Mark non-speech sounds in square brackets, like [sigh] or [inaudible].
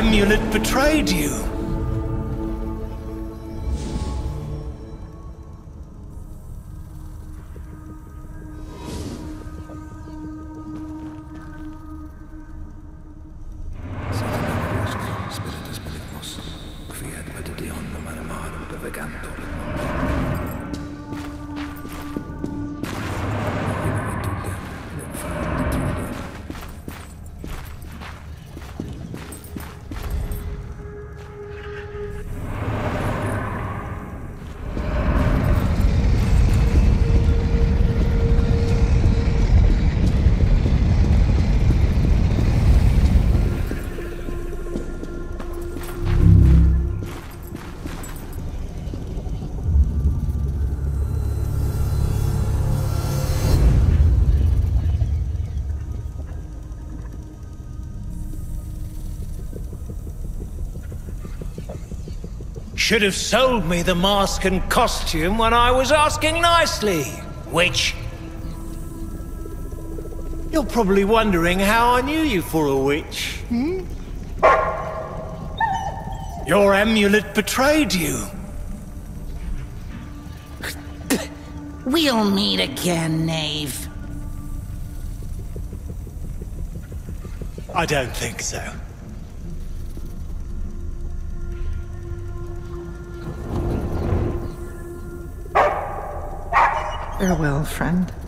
amulet betrayed you. Should have sold me the mask and costume when I was asking nicely. Witch? You're probably wondering how I knew you for a witch, hmm? Your amulet betrayed you. [coughs] We'll meet again, knave. I don't think so. Farewell, friend.